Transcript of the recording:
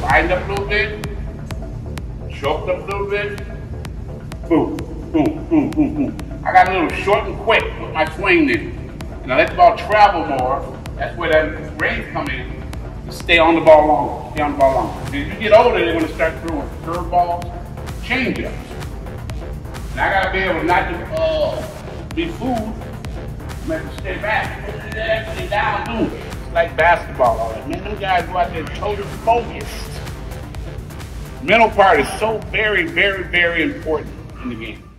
wind up a little bit, choked up a little bit, boom, boom, boom, boom, boom. I got a little short and quick with my swing in. And I let the ball travel more. That's where that range come in. To stay on the ball longer, stay on the ball longer. As you get older, they're gonna start throwing curveballs, change ups. And I gotta be able not to uh, be fooled. I'm have to stay back. Stay down, boom. Like basketball, all right. Man, them guys go out there totally focused. Mental part is so very, very, very important in the game.